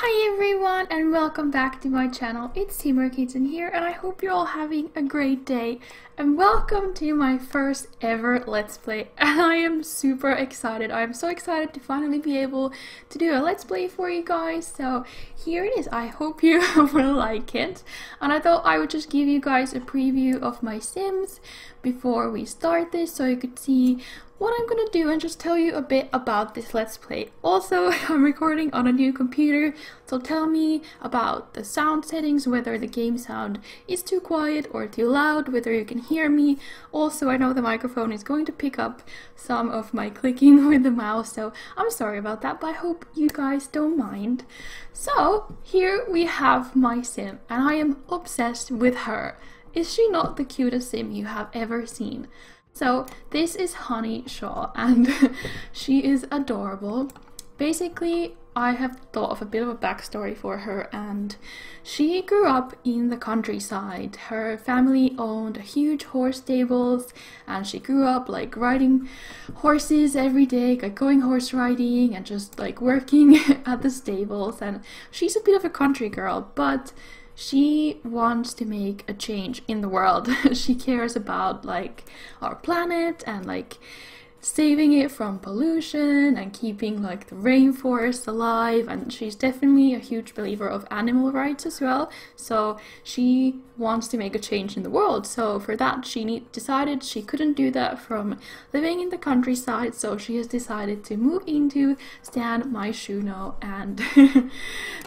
Hi everyone and welcome back to my channel. It's Simmer Kitten here and I hope you're all having a great day and welcome to my first ever Let's Play and I am super excited. I'm so excited to finally be able to do a Let's Play for you guys. So here it is. I hope you will like it and I thought I would just give you guys a preview of my Sims before we start this so you could see what I'm gonna do and just tell you a bit about this Let's Play. Also, I'm recording on a new computer, so tell me about the sound settings, whether the game sound is too quiet or too loud, whether you can hear me. Also, I know the microphone is going to pick up some of my clicking with the mouse, so I'm sorry about that, but I hope you guys don't mind. So, here we have my sim, and I am obsessed with her. Is she not the cutest sim you have ever seen? So this is Honey Shaw and she is adorable. Basically, I have thought of a bit of a backstory for her and she grew up in the countryside. Her family owned huge horse stables and she grew up like riding horses every day, like going horse riding and just like working at the stables and she's a bit of a country girl but she wants to make a change in the world. she cares about like our planet and like saving it from pollution and keeping like the rainforest alive and she's definitely a huge believer of animal rights as well. So she wants to make a change in the world. So for that she decided she couldn't do that from living in the countryside. So she has decided to move into San Myshuno and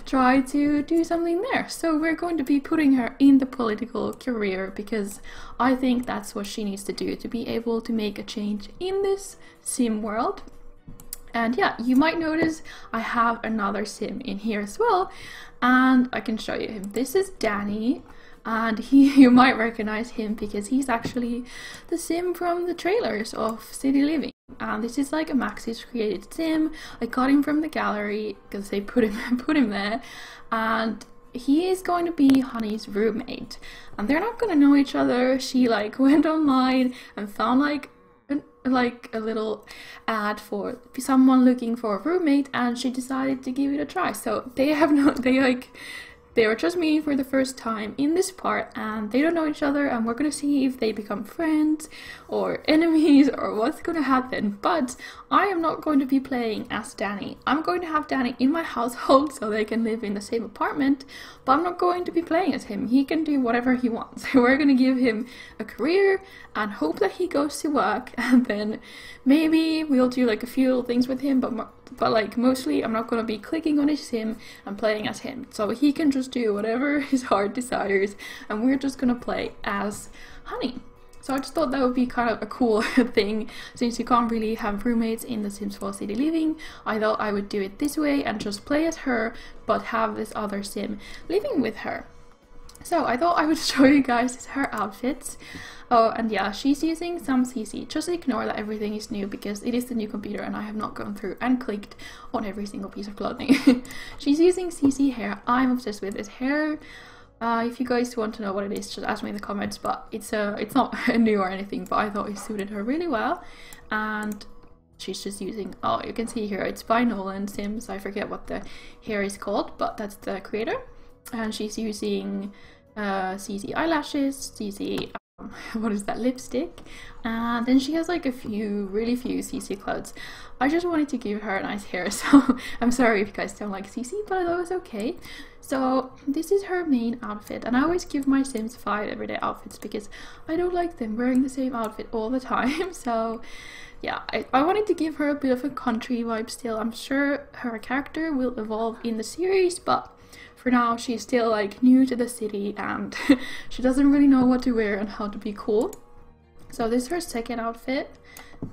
try to do something there. So we're going to be putting her in the political career because I think that's what she needs to do to be able to make a change in this sim world. And yeah, you might notice I have another sim in here as well, and I can show you him. This is Danny, and he you might recognize him because he's actually the sim from the trailers of City Living. And this is like a Maxis created sim. I got him from the gallery because they put him put him there, and he is going to be Honey's roommate. And they're not going to know each other. She like went online and found like like a little ad for someone looking for a roommate and she decided to give it a try so they have no they like they are just meeting for the first time in this part and they don't know each other and we're gonna see if they become friends or enemies or what's gonna happen. But I am not going to be playing as Danny. I'm going to have Danny in my household so they can live in the same apartment, but I'm not going to be playing as him. He can do whatever he wants. we're gonna give him a career and hope that he goes to work and then maybe we'll do like a few things with him but but like mostly I'm not going to be clicking on his sim and playing as him. So he can just do whatever his heart desires and we're just going to play as Honey. So I just thought that would be kind of a cool thing since you can't really have roommates in The Sims 4 City Living. I thought I would do it this way and just play as her but have this other sim living with her. So I thought I would show you guys her outfits. Oh, and yeah, she's using some CC. Just ignore that everything is new because it is the new computer and I have not gone through and clicked on every single piece of clothing. she's using CC hair. I'm obsessed with this hair. Uh, if you guys want to know what it is, just ask me in the comments. But it's uh, it's not new or anything, but I thought it suited her really well. And she's just using, oh, you can see here, it's by Nolan Sims. I forget what the hair is called, but that's the creator. And she's using uh, CC eyelashes, CC what is that lipstick. And then she has like a few really few CC clothes. I just wanted to give her a nice hair so I'm sorry if you guys don't like CC but I thought it was okay. So this is her main outfit and I always give my Sims 5 everyday outfits because I don't like them wearing the same outfit all the time. So yeah I, I wanted to give her a bit of a country vibe still. I'm sure her character will evolve in the series but for now she's still like new to the city and she doesn't really know what to wear and how to be cool. So this is her second outfit.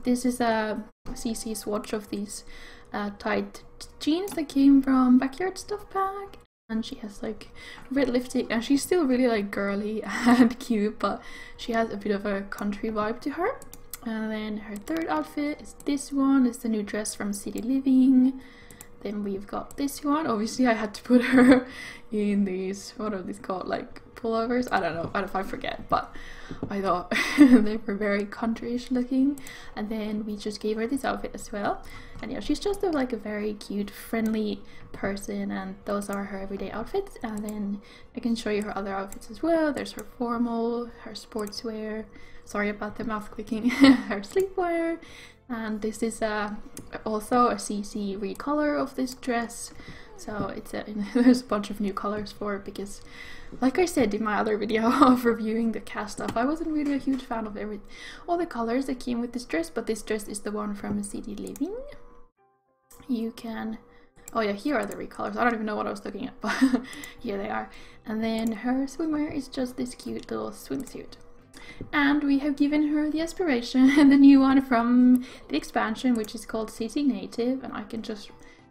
This is a CC swatch of these uh, tight jeans that came from Backyard Stuff Bag. And she has like red lipstick and she's still really like girly and cute but she has a bit of a country vibe to her. And then her third outfit is this one. It's the new dress from City Living. Then we've got this one. Obviously, I had to put her in these, what are these called? Like pullovers. I don't know, I don't I forget, but I thought they were very countryish looking. And then we just gave her this outfit as well. And yeah, she's just a, like a very cute, friendly person, and those are her everyday outfits. And then I can show you her other outfits as well. There's her formal, her sportswear. Sorry about the mouth clicking. her sleepwear, and this is uh, also a CC recolor of this dress. So it's a, there's a bunch of new colors for it because like I said in my other video of reviewing the CAS stuff, I wasn't really a huge fan of every all the colors that came with this dress, but this dress is the one from City Living. You can Oh yeah, here are the recolors. I don't even know what I was looking at, but here they are. And then her swimwear is just this cute little swimsuit. And we have given her the aspiration, the new one from the expansion, which is called City Native, and I can just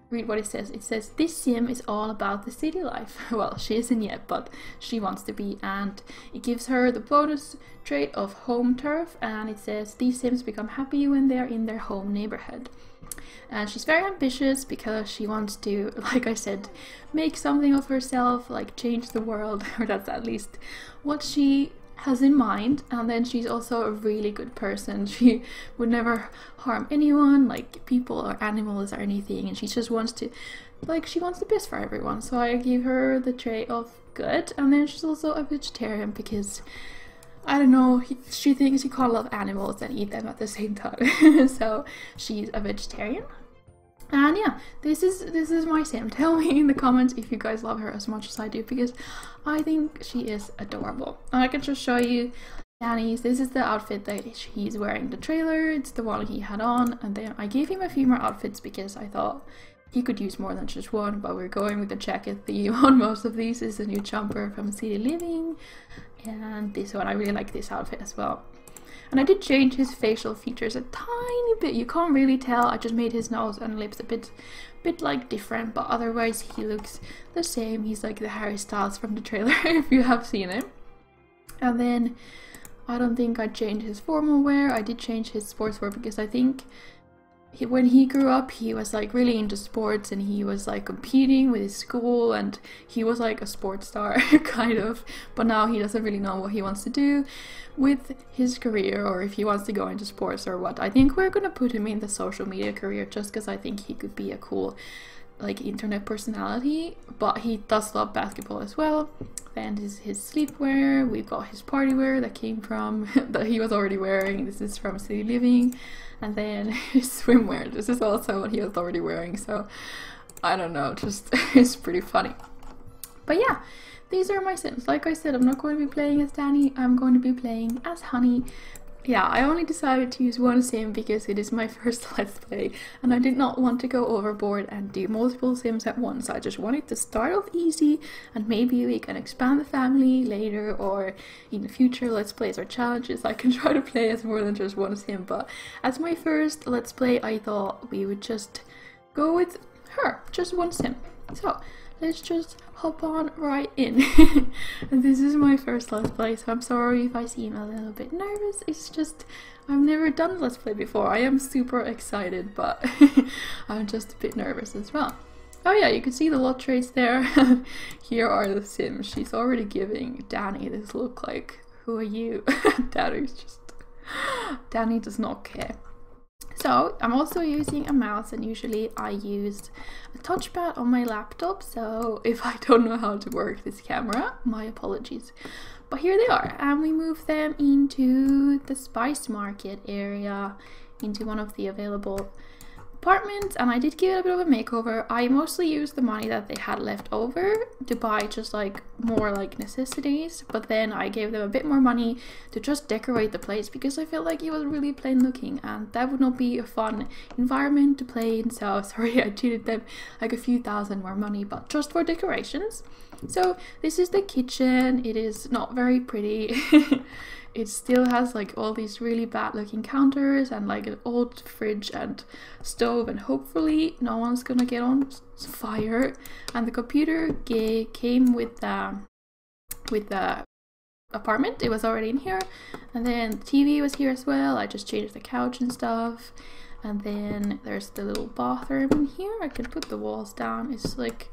read what it says. It says, This sim is all about the city life. well, she isn't yet, but she wants to be, and it gives her the bonus trait of home turf, and it says, These sims become happy when they're in their home neighborhood. And she's very ambitious because she wants to, like I said, make something of herself, like change the world, or that's at least what she has in mind and then she's also a really good person she would never harm anyone like people or animals or anything and she just wants to like she wants the best for everyone so i give her the trait of good and then she's also a vegetarian because I don't know, she thinks you can't love animals and eat them at the same time. so she's a vegetarian. And yeah, this is this is my Sam. Tell me in the comments if you guys love her as much as I do because I think she is adorable. And I can just show you Danny's. This is the outfit that he's wearing the trailer. It's the one he had on. And then I gave him a few more outfits because I thought he could use more than just one. But we're going with the jacket theme on most of these. This is a new jumper from City Living. And this one, I really like this outfit as well. And I did change his facial features a tiny bit. You can't really tell. I just made his nose and lips a bit bit like different, but otherwise he looks the same. He's like the Harry Styles from the trailer if you have seen it. And then I don't think I changed his formal wear. I did change his sportswear because I think he, when he grew up, he was like really into sports and he was like competing with his school and he was like a sports star, kind of. But now he doesn't really know what he wants to do with his career or if he wants to go into sports or what. I think we're gonna put him in the social media career just because I think he could be a cool like internet personality but he does love basketball as well. And his, his sleepwear we've got his party wear that came from that he was already wearing. This is from city living. And then his swimwear. This is also what he was already wearing. So i don't know. Just it's pretty funny. But yeah these are my sims. Like i said i'm not going to be playing as danny. I'm going to be playing as honey yeah, I only decided to use one sim because it is my first let's play and I did not want to go overboard and do multiple sims at once. I just wanted to start off easy and maybe we can expand the family later or in the future let's plays or challenges. I can try to play as more than just one sim but as my first let's play I thought we would just go with her, just one sim. So let's just hop on right in. this is my first Let's Play, so I'm sorry if I seem a little bit nervous. It's just, I've never done Let's Play before. I am super excited, but I'm just a bit nervous as well. Oh yeah, you can see the lot traits there. Here are the sims. She's already giving Danny this look like, who are you? Danny's just... Danny does not care. So I'm also using a mouse and usually I use a touchpad on my laptop so if I don't know how to work this camera, my apologies. But here they are and we move them into the spice market area into one of the available apartment and I did give it a bit of a makeover. I mostly used the money that they had left over to buy just like more like necessities but then I gave them a bit more money to just decorate the place because I felt like it was really plain looking and that would not be a fun environment to play in so sorry I cheated them like a few thousand more money but just for decorations. So this is the kitchen. It is not very pretty. it still has like all these really bad looking counters and like an old fridge and stove and hopefully no one's gonna get on fire. And the computer came with the with the apartment. It was already in here. And then the TV was here as well. I just changed the couch and stuff. And then there's the little bathroom in here. I can put the walls down. It's like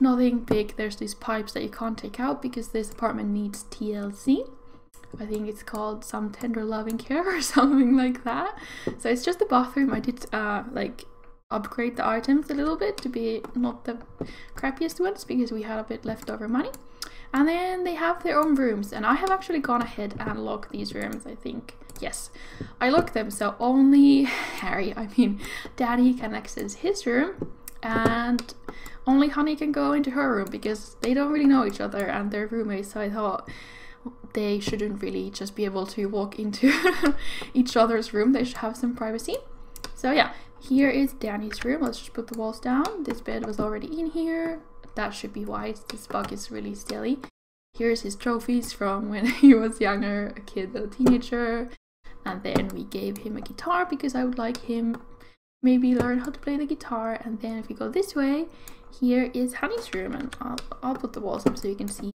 nothing big. There's these pipes that you can't take out because this apartment needs TLC. I think it's called some tender loving care or something like that. So it's just the bathroom. I did uh, like upgrade the items a little bit to be not the crappiest ones because we had a bit leftover money. And then they have their own rooms and I have actually gone ahead and locked these rooms I think. Yes, I locked them so only Harry, I mean Danny can access his room and only Honey can go into her room because they don't really know each other and they're roommates so I thought they shouldn't really just be able to walk into each other's room. They should have some privacy. So yeah, here is Danny's room. Let's just put the walls down. This bed was already in here. That should be white. This bug is really silly. Here's his trophies from when he was younger, a kid, a teenager. And then we gave him a guitar because I would like him maybe learn how to play the guitar. And then if we go this way, here is Honey's room. And I'll, I'll put the walls up so you can see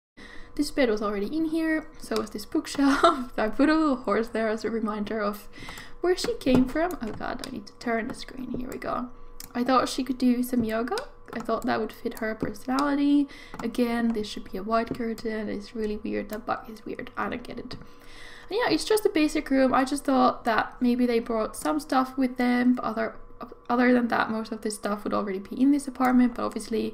this bed was already in here, so was this bookshelf. I put a little horse there as a reminder of where she came from. Oh god, I need to turn the screen. Here we go. I thought she could do some yoga. I thought that would fit her personality. Again, this should be a white curtain. It's really weird. That bug is weird. I don't get it. And yeah, it's just a basic room. I just thought that maybe they brought some stuff with them, but other other than that, most of this stuff would already be in this apartment. But obviously,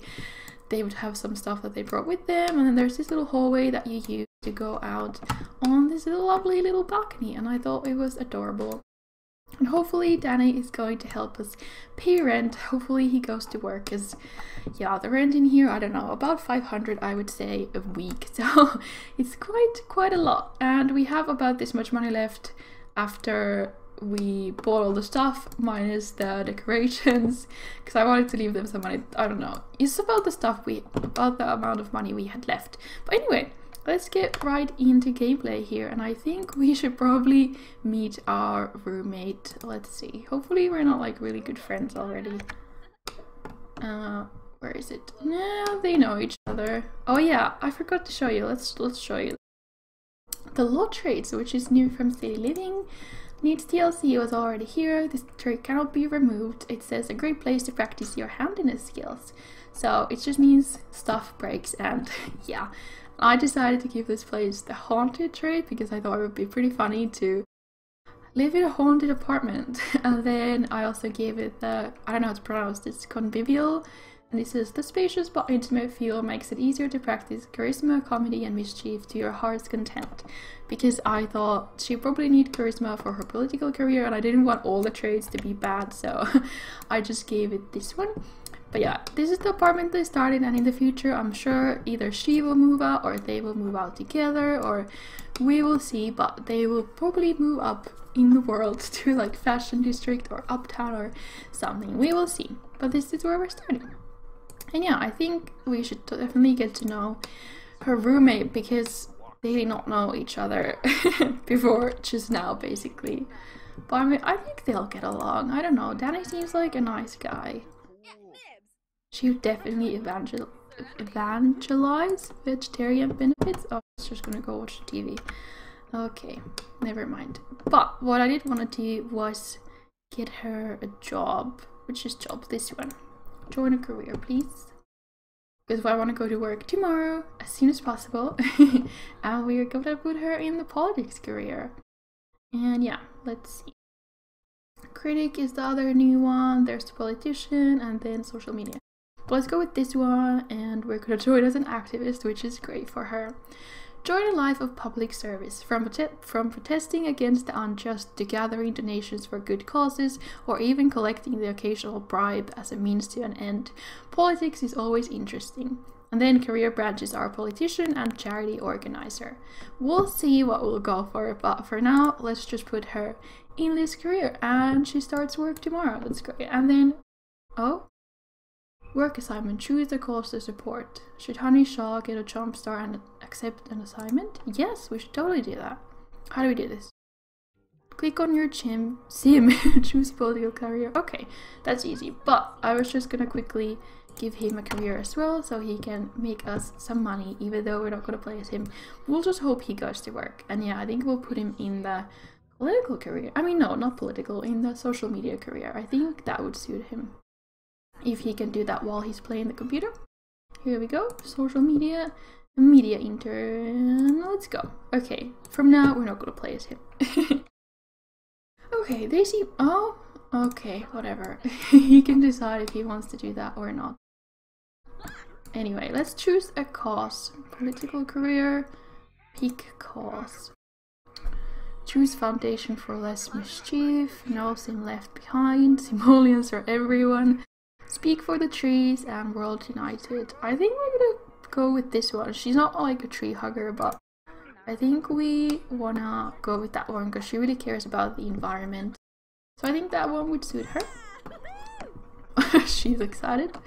they would have some stuff that they brought with them and then there's this little hallway that you use to go out on this lovely little balcony and I thought it was adorable. And hopefully Danny is going to help us pay rent. Hopefully he goes to work because yeah, the rent in here, I don't know, about 500 I would say a week. So it's quite quite a lot. And we have about this much money left after we bought all the stuff minus the decorations because I wanted to leave them some money. I don't know. It's about the stuff we, about the amount of money we had left. But anyway, let's get right into gameplay here. And I think we should probably meet our roommate. Let's see. Hopefully we're not like really good friends already. Uh, where is it? No, they know each other. Oh yeah, I forgot to show you. Let's let's show you. The lot traits, which is new from City Living. Needs TLC was already here. This trait cannot be removed. It says a great place to practice your handiness skills. So it just means stuff breaks and yeah. I decided to give this place the haunted trait because I thought it would be pretty funny to live in a haunted apartment. And then I also gave it the, I don't know how to pronounce this, convivial and this is the spacious but intimate feel makes it easier to practice charisma, comedy, and mischief to your heart's content. Because I thought she probably need charisma for her political career, and I didn't want all the traits to be bad, so I just gave it this one. But yeah, this is the apartment they started, and in the future, I'm sure either she will move out or they will move out together, or we will see. But they will probably move up in the world to like fashion district or uptown or something. We will see. But this is where we're starting. And yeah, I think we should definitely get to know her roommate because they did not know each other before just now, basically. But I mean, I think they'll get along. I don't know. Danny seems like a nice guy. She would definitely evangel evangelize vegetarian benefits. Oh, I was just gonna go watch TV. Okay, never mind. But what I did want to do was get her a job. Which is job? This one join a career, please. Because I want to go to work tomorrow as soon as possible. and we're gonna put her in the politics career. And yeah, let's see. Critic is the other new one. There's the politician and then social media. But let's go with this one and we're gonna join as an activist, which is great for her. Join a life of public service, from, prote from protesting against the unjust to gathering donations for good causes, or even collecting the occasional bribe as a means to an end. Politics is always interesting. And then career branches are politician and charity organizer. We'll see what we'll go for, but for now, let's just put her in this career. And she starts work tomorrow. That's great. And then, oh, Work assignment. Choose the course to support. Should Honey Shaw get a jump start and accept an assignment? Yes, we should totally do that. How do we do this? Click on your chim sim, choose political career. Okay, that's easy. But I was just gonna quickly give him a career as well so he can make us some money even though we're not gonna play as him. We'll just hope he goes to work. And yeah, I think we'll put him in the political career. I mean no, not political, in the social media career. I think that would suit him if he can do that while he's playing the computer. Here we go. Social media. Media intern. Let's go. Okay, from now we're not gonna play as him. okay, they seem. Oh, okay, whatever. he can decide if he wants to do that or not. Anyway, let's choose a cause. Political career. Peak cause. Choose foundation for less mischief. No sim left behind. Simoleons for everyone. Speak for the trees and World United. I think we're gonna go with this one. She's not like a tree hugger, but I think we wanna go with that one because she really cares about the environment. So I think that one would suit her. She's excited.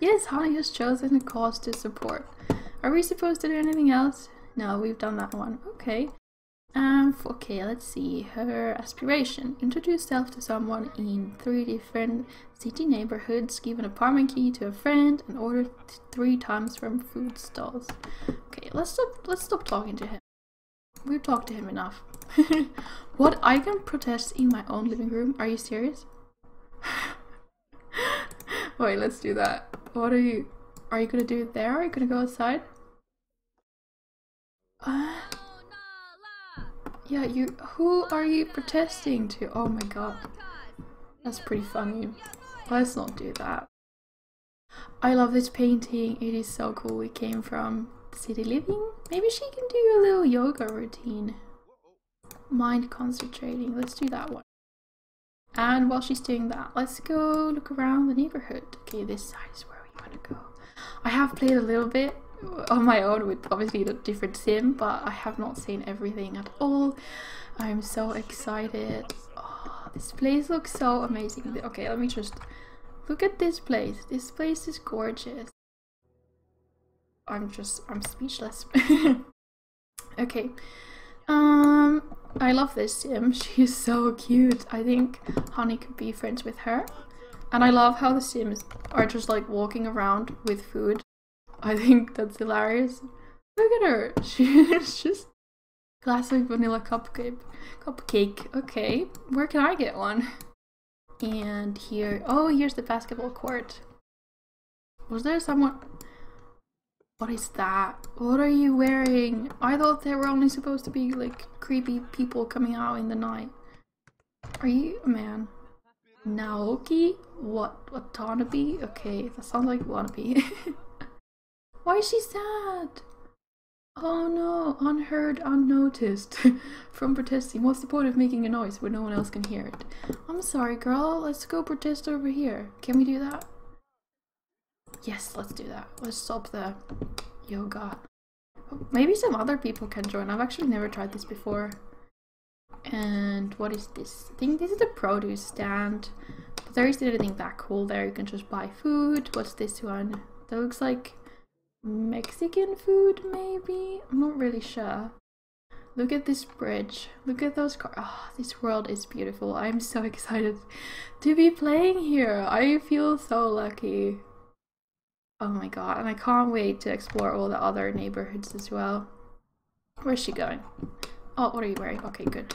Yes, Honey has chosen a cause to support. Are we supposed to do anything else? No, we've done that one. Okay. Um, okay, let's see. Her aspiration. Introduce self to someone in three different city neighborhoods, give an apartment key to a friend, and order th three times from food stalls. Okay, let's stop let's stop talking to him. We've talked to him enough. what I can protest in my own living room? Are you serious? Wait, let's do that. What are you are you gonna do there? Are you gonna go outside? Uh yeah, you. Who are you protesting to? Oh my god. That's pretty funny. Let's not do that. I love this painting. It is so cool. It came from City Living. Maybe she can do a little yoga routine. Mind concentrating. Let's do that one. And while she's doing that, let's go look around the neighborhood. Okay, this side is where we want to go. I have played a little bit on my own with obviously a different sim, but I have not seen everything at all. I'm so excited. Oh, this place looks so amazing. Okay, let me just look at this place. This place is gorgeous. I'm just, I'm speechless. okay. Um, I love this sim. She's so cute. I think Honey could be friends with her. And I love how the sims are just like walking around with food I think that's hilarious. Look at her. She's just classic vanilla cupcake. Cupcake. Okay, where can I get one? And here, oh, here's the basketball court. Was there someone? What is that? What are you wearing? I thought they were only supposed to be like creepy people coming out in the night. Are you a man? Naoki? What? Watanabe? Okay, that sounds like wannabe. Why is she sad? Oh no, unheard, unnoticed. From protesting. What's the point of making a noise when no one else can hear it? I'm sorry, girl. Let's go protest over here. Can we do that? Yes, let's do that. Let's stop the yoga. Maybe some other people can join. I've actually never tried this before. And what is this? I think this is the produce stand. But there isn't anything that cool there. You can just buy food. What's this one? That looks like Mexican food, maybe? I'm not really sure. Look at this bridge. Look at those cars. Oh, ah, this world is beautiful. I'm so excited to be playing here. I feel so lucky. Oh my god, and I can't wait to explore all the other neighborhoods as well. Where's she going? Oh, what are you wearing? Okay, good.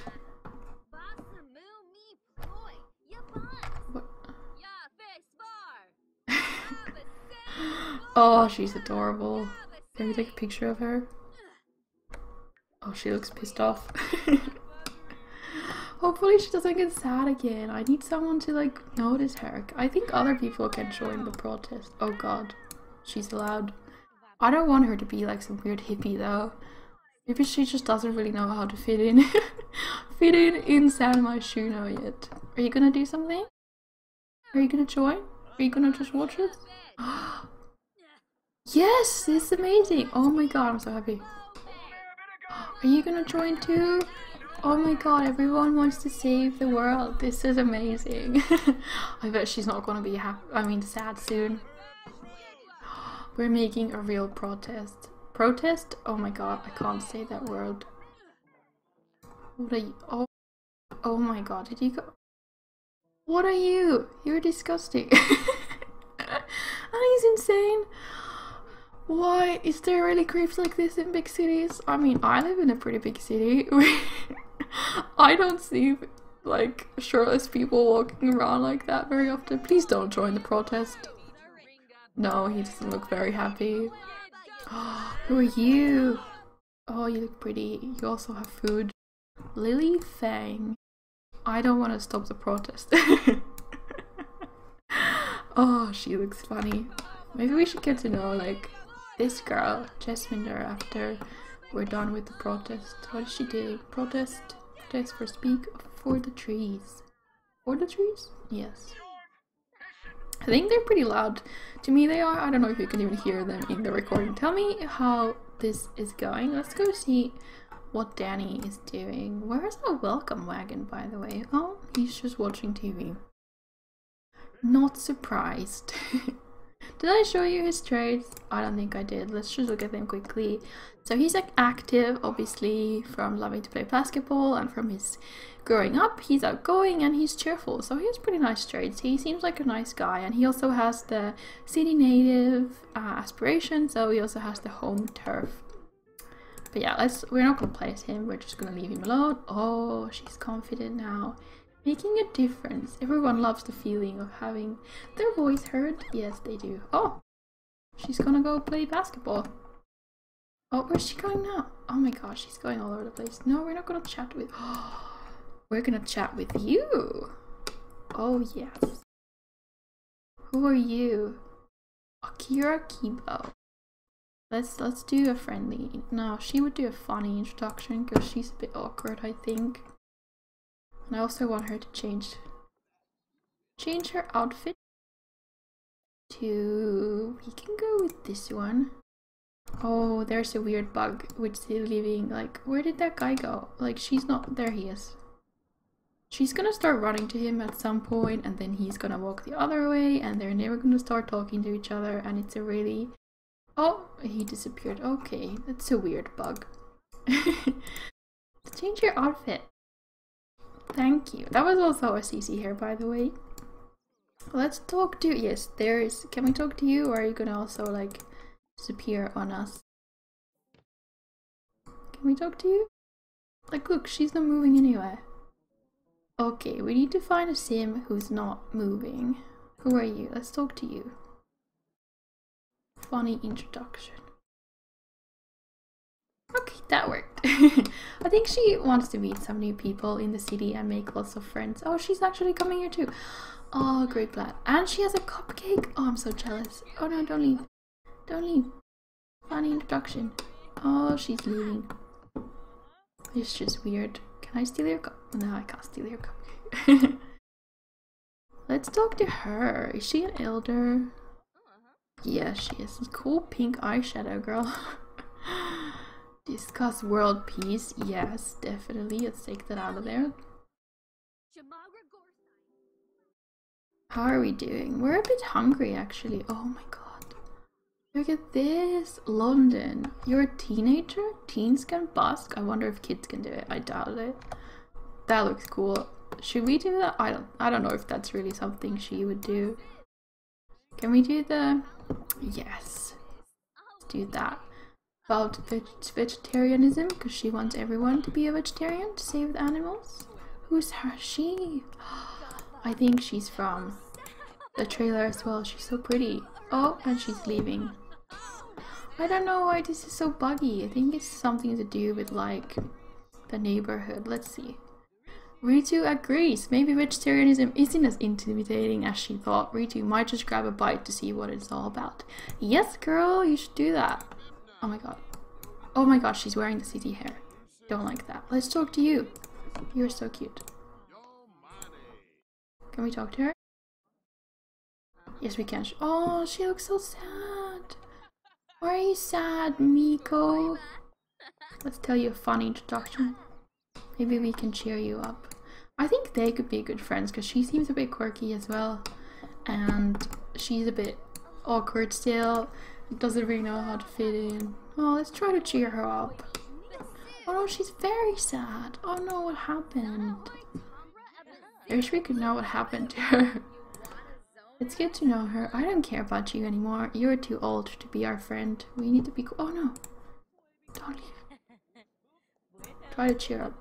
Oh, she's adorable. Can we take a picture of her? Oh, she looks pissed off. Hopefully she doesn't get sad again. I need someone to like notice her. I think other people can join the protest. Oh god. She's allowed. I don't want her to be like some weird hippie though. Maybe she just doesn't really know how to fit in. fit in in San Myshuno yet. Are you gonna do something? Are you gonna join? Are you gonna just watch it? Yes, it's amazing. Oh my god, I'm so happy. Are you gonna join too? Oh my god, everyone wants to save the world. This is amazing. I bet she's not gonna be happy. I mean, sad soon. We're making a real protest. Protest? Oh my god, I can't say that word. What are you? Oh, oh my god, did you go? What are you? You're disgusting. and he's insane. Why is there really creeps like this in big cities? I mean, I live in a pretty big city. I don't see like shirtless people walking around like that very often. Please don't join the protest. No, he doesn't look very happy. Who are you? Oh, you look pretty. You also have food. Lily Feng. I don't want to stop the protest. oh, she looks funny. Maybe we should get to know, like, this girl, Jasminder, after we're done with the protest. What is she do? Protest, protest for speak for the trees. For the trees? Yes. I think they're pretty loud. To me they are. I don't know if you can even hear them in the recording. Tell me how this is going. Let's go see what Danny is doing. Where is the welcome wagon, by the way? Oh, he's just watching TV. Not surprised. did I show you his traits? I don't think I did. Let's just look at them quickly. So he's like active, obviously, from loving to play basketball and from his growing up. He's outgoing and he's cheerful. So he has pretty nice traits. He seems like a nice guy and he also has the city native uh, aspiration. So he also has the home turf but yeah, let's we're not gonna place him, we're just gonna leave him alone. Oh, she's confident now. Making a difference. Everyone loves the feeling of having their voice heard. Yes, they do. Oh, she's gonna go play basketball. Oh, where's she going now? Oh my gosh, she's going all over the place. No, we're not gonna chat with. Oh, we're gonna chat with you. Oh yes. Who are you? Akira Kibo. Let's let's do a friendly. No, she would do a funny introduction because she's a bit awkward, I think. And I also want her to change change her outfit to we can go with this one. Oh, there's a weird bug which is leaving like where did that guy go? Like she's not there he is. She's gonna start running to him at some point and then he's gonna walk the other way and they're never gonna start talking to each other and it's a really Oh, he disappeared. Okay, that's a weird bug. Change your outfit. Thank you. That was also a CC here, by the way. Let's talk to- yes, there is- can we talk to you or are you gonna also like disappear on us? Can we talk to you? Like look, she's not moving anywhere. Okay, we need to find a sim who's not moving. Who are you? Let's talk to you funny introduction. Okay, that worked. I think she wants to meet some new people in the city and make lots of friends. Oh, she's actually coming here too. Oh, great plan. And she has a cupcake. Oh, I'm so jealous. Oh no, don't leave. Don't leave. Funny introduction. Oh, she's leaving. It's just weird. Can I steal your cup? No, I can't steal your cupcake. Let's talk to her. Is she an elder? Uh-huh. Yeah, she is. Cool pink eyeshadow, girl. Discuss world peace. Yes, definitely. Let's take that out of there. How are we doing? We're a bit hungry, actually. Oh my god. Look at this. London. You're a teenager? Teens can busk? I wonder if kids can do it. I doubt it. That looks cool. Should we do that? I don't I don't know if that's really something she would do. Can we do the Yes. Let's do that. About veg vegetarianism, because she wants everyone to be a vegetarian to save the animals. Who's her? She? I think she's from the trailer as well. She's so pretty. Oh, and she's leaving. I don't know why this is so buggy. I think it's something to do with like the neighborhood. Let's see. Ritu agrees. Maybe vegetarianism isn't as intimidating as she thought. Ritu might just grab a bite to see what it's all about. Yes, girl, you should do that. Oh my god. Oh my gosh, she's wearing the CC hair. Don't like that. Let's talk to you. You're so cute. Can we talk to her? Yes, we can. Oh, she looks so sad. Why are you sad, Miko? Let's tell you a funny introduction. Maybe we can cheer you up. I think they could be good friends because she seems a bit quirky as well. And she's a bit awkward still. Doesn't really know how to fit in. Oh, let's try to cheer her up. Oh no, she's very sad. Oh no, what happened? I wish we could know what happened to her. Let's get to know her. I don't care about you anymore. You're too old to be our friend. We need to be- Oh no. Don't leave. Try to cheer up.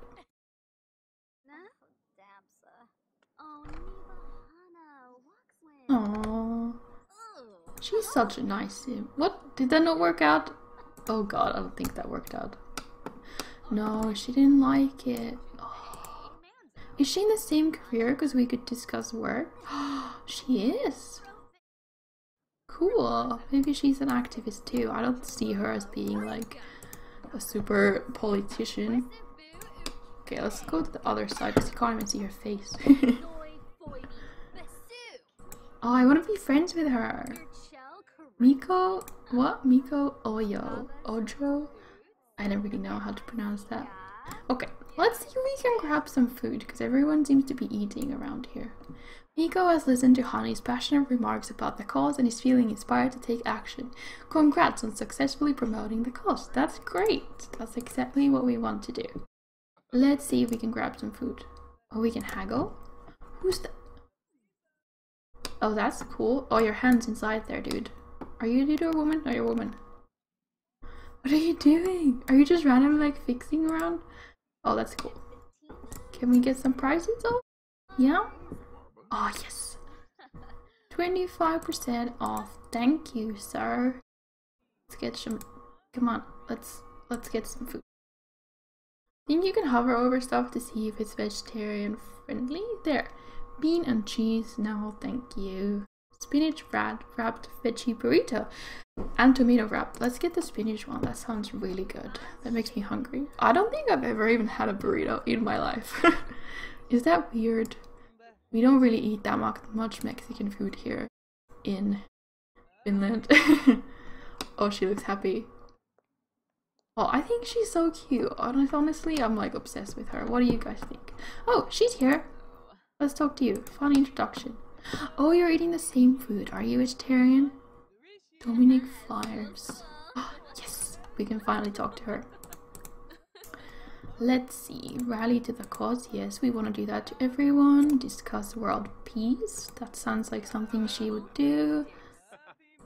She's such a nice sim. What? Did that not work out? Oh god, I don't think that worked out. No, she didn't like it. Oh. Is she in the same career? Because we could discuss work. she is. Cool. Maybe she's an activist too. I don't see her as being like a super politician. Okay, let's go to the other side because you can't even see her face. oh, I want to be friends with her. Miko, what? Miko Oyo? Ojo? I don't really know how to pronounce that. Okay, let's see if we can grab some food because everyone seems to be eating around here. Miko has listened to Honey's passionate remarks about the cause and is feeling inspired to take action. Congrats on successfully promoting the cause. That's great. That's exactly what we want to do. Let's see if we can grab some food. Oh, we can haggle? Who's that? Oh, that's cool. Oh, your hand's inside there, dude. Are you a dude or a woman? No, you're a woman. What are you doing? Are you just randomly like fixing around? Oh, that's cool. Can we get some prizes though? Yeah? Oh, yes. 25% off. Thank you, sir. Let's get some, come on, let's, let's get some food. I think you can hover over stuff to see if it's vegetarian friendly. There. Bean and cheese. No, thank you. Spinach wrapped, wrapped veggie burrito and tomato wrap. Let's get the spinach one. That sounds really good. That makes me hungry. I don't think I've ever even had a burrito in my life. Is that weird? We don't really eat that much Mexican food here in Finland. oh, she looks happy. Oh, I think she's so cute. Honestly, I'm like obsessed with her. What do you guys think? Oh, she's here. Let's talk to you. Fun introduction. Oh, you're eating the same food. Are you vegetarian? Dominic Fyres. Oh, ah, yes, we can finally talk to her. Let's see. Rally to the cause. Yes, we want to do that to everyone. Discuss world peace. That sounds like something she would do.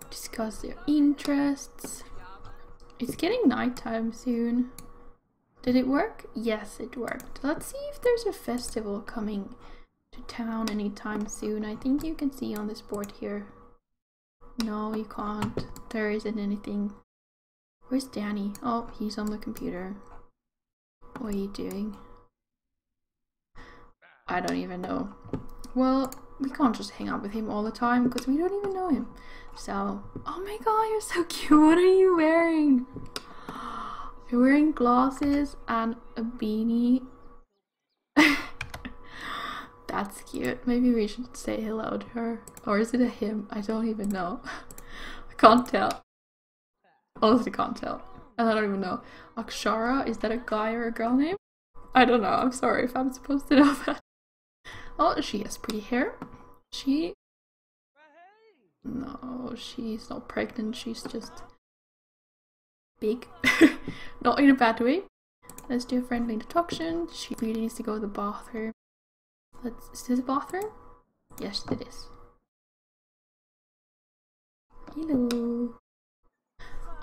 Discuss their interests. It's getting nighttime soon. Did it work? Yes, it worked. Let's see if there's a festival coming to town anytime soon. I think you can see on this board here. No, you can't. There isn't anything. Where's Danny? Oh, he's on the computer. What are you doing? I don't even know. Well, we can't just hang out with him all the time because we don't even know him. So, oh my god, you're so cute. What are you wearing? You're wearing glasses and a beanie. That's cute. Maybe we should say hello to her. Or is it a him? I don't even know. I can't tell. Honestly, can't tell. And I don't even know. Akshara, is that a guy or a girl name? I don't know. I'm sorry if I'm supposed to know that. Oh, she has pretty hair. She... No, she's not pregnant. She's just... Big. not in a bad way. Let's do a friendly introduction. She really needs to go to the bathroom. Let's... Is this a bathroom? Yes, it is. Hello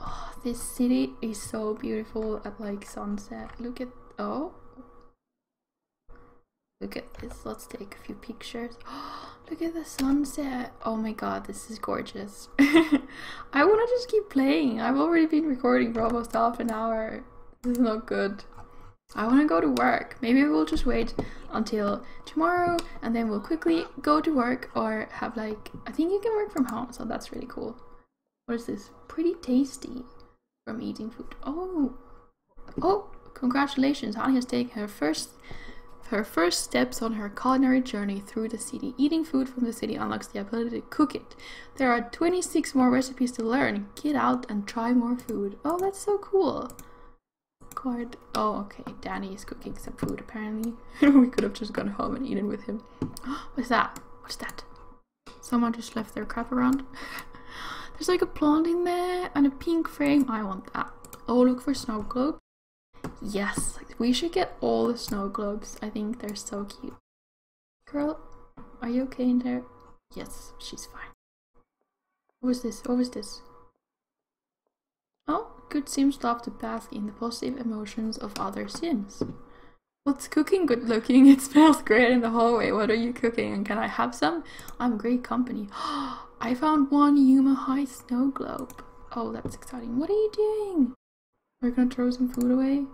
Oh, this city is so beautiful at like sunset. Look at oh Look at this. Let's take a few pictures. Oh, look at the sunset. Oh my god, this is gorgeous. I want to just keep playing. I've already been recording for almost half an hour. This is not good. I want to go to work. Maybe we'll just wait until tomorrow and then we'll quickly go to work or have like, I think you can work from home, so that's really cool. What is this? Pretty tasty from eating food. Oh, oh! Congratulations! Honey has taken her first her first steps on her culinary journey through the city. Eating food from the city unlocks the ability to cook it. There are 26 more recipes to learn. Get out and try more food. Oh, that's so cool. Card. Oh, okay. Danny is cooking some food apparently. we could have just gone home and eaten with him. What's that? What's that? Someone just left their crap around. There's like a plant in there and a pink frame. I want that. Oh, look for snow globe. Yes, we should get all the snow globes. I think they're so cute. Girl, are you okay in there? Yes, she's fine. What was this? What was this? Oh, good sims love to bask in the positive emotions of other sims. What's cooking good looking? It smells great in the hallway. What are you cooking and can I have some? I'm great company. I found one Yuma High snow globe. Oh, that's exciting. What are you doing? We're gonna throw some food away?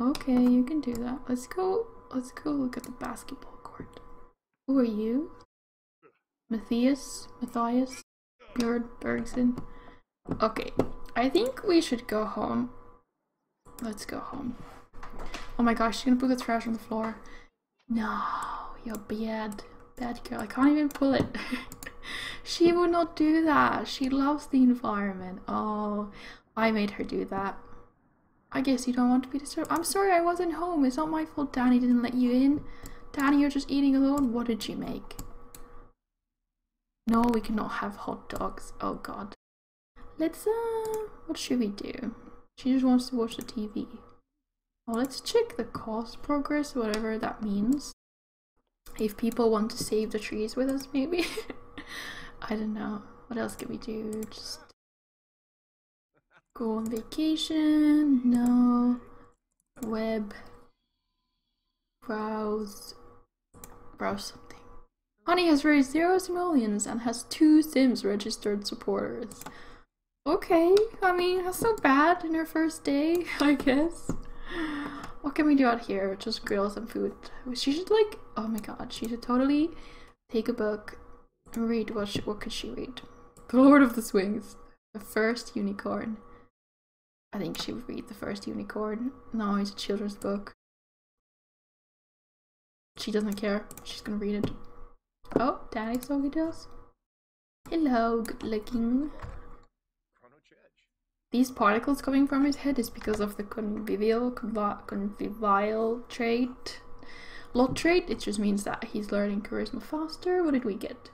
Okay, you can do that. Let's go, let's go look at the basketball court. Who are you? Matthias? Matthias? Björn Bergson? Okay, I think we should go home. Let's go home. Oh my gosh, she's gonna put the trash on the floor. No, you're bad. Bad girl. I can't even pull it. she would not do that. She loves the environment. Oh, I made her do that. I guess you don't want to be disturbed. I'm sorry I wasn't home. It's not my fault Danny didn't let you in. Danny, you're just eating alone. What did you make? No, we cannot have hot dogs. Oh god. Let's, uh, what should we do? She just wants to watch the TV. Well, let's check the cost progress, whatever that means. If people want to save the trees with us, maybe. I don't know. What else can we do? Just go on vacation. No. Web. Browse. Browse something. Honey has raised zeros to millions and has two Sims registered supporters. Okay, I mean, that's not bad in her first day, I guess. What can we do out here? Just grill some food. She should like, oh my god, she should totally take a book and read. What, she, what could she read? The Lord of the Swings. The First Unicorn. I think she would read The First Unicorn. No, it's a children's book. She doesn't care. She's gonna read it. Oh, talking to us. Hello, good looking. These particles coming from his head is because of the convivial, convivial trait. Lot trait, it just means that he's learning charisma faster. What did we get?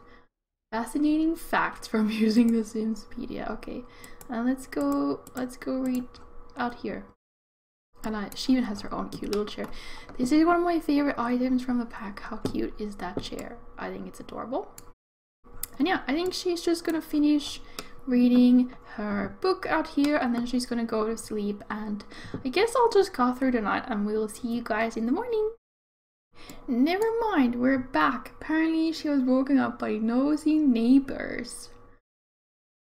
Fascinating facts from using the Simspedia. Okay, and let's go, let's go read out here. And I, she even has her own cute little chair. This is one of my favorite items from the pack. How cute is that chair? I think it's adorable. And yeah, I think she's just gonna finish reading her book out here and then she's gonna go to sleep and I guess I'll just go through the night and we'll see you guys in the morning. Never mind, we're back. Apparently she was woken up by nosy neighbors.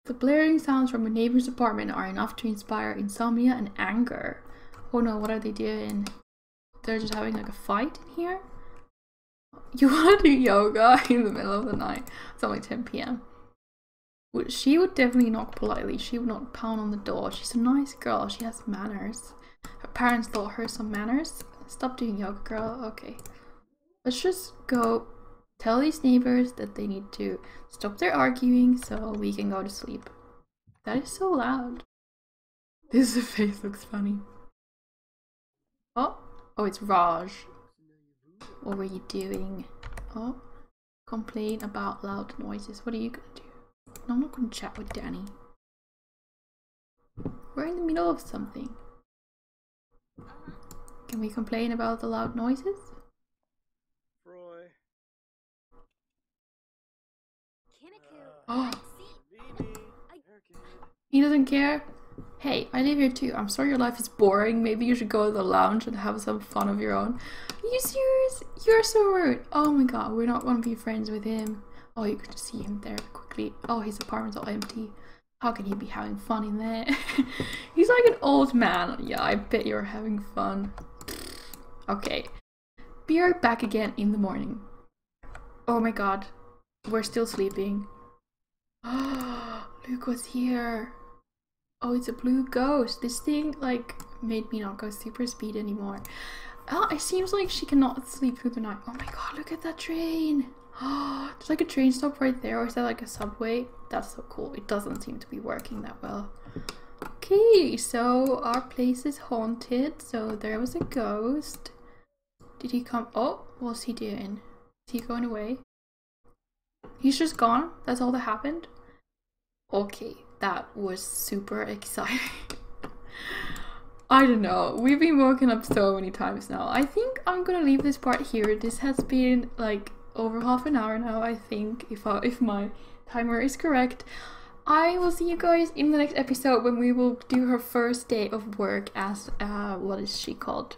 The blaring sounds from a neighbor's apartment are enough to inspire insomnia and anger. Oh no, what are they doing? They're just having like a fight in here? You wanna do yoga in the middle of the night? It's only 10 p.m. She would definitely knock politely. She would not pound on the door. She's a nice girl. She has manners. Her parents taught her some manners. Stop doing yoga, girl. Okay. Let's just go tell these neighbors that they need to stop their arguing so we can go to sleep. That is so loud. This face looks funny. Oh, oh, it's Raj. What were you doing? Oh, complain about loud noises. What are you gonna do? I'm not gonna chat with Danny. We're in the middle of something. Can we complain about the loud noises? Roy. Oh. He doesn't care. Hey, I live here too. I'm sorry your life is boring. Maybe you should go to the lounge and have some fun of your own. Are you serious? You're so rude. Oh my god, we're not gonna be friends with him. Oh, you could see him there quickly. Oh, his apartment's all empty. How can he be having fun in there? He's like an old man. Yeah, I bet you're having fun. Okay. Be right back again in the morning. Oh my god. We're still sleeping. Luke was here. Oh, it's a blue ghost. This thing, like, made me not go super speed anymore. Oh, it seems like she cannot sleep through the night. Oh my god, look at that train. Oh, there's like a train stop right there, or is that like a subway? That's so cool. It doesn't seem to be working that well. Okay, so our place is haunted. So there was a ghost. Did he come? Oh, what's he doing? Is he going away? He's just gone? That's all that happened? Okay, that was super exciting. I don't know. We've been woken up so many times now. I think I'm gonna leave this part here. This has been like over half an hour now, I think, if, I, if my timer is correct. I will see you guys in the next episode when we will do her first day of work as, uh, what is she called?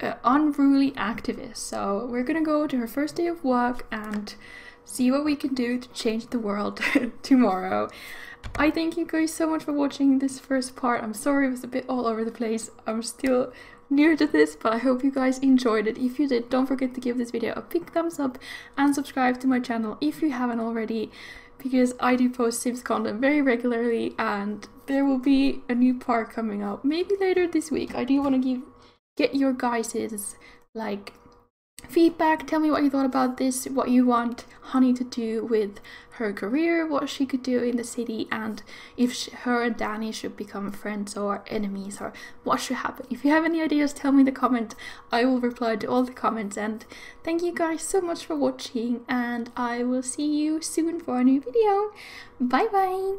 Uh, unruly activist. So we're gonna go to her first day of work and see what we can do to change the world tomorrow. I thank you guys so much for watching this first part. I'm sorry it was a bit all over the place. I'm still new to this, but I hope you guys enjoyed it. If you did, don't forget to give this video a big thumbs up and subscribe to my channel if you haven't already because I do post Sims content very regularly and there will be a new part coming out maybe later this week. I do want to give get your guys's like feedback. Tell me what you thought about this, what you want Honey to do with her career, what she could do in the city, and if she, her and Danny should become friends or enemies or what should happen. If you have any ideas, tell me in the comment. I will reply to all the comments. And thank you guys so much for watching, and I will see you soon for a new video. Bye bye!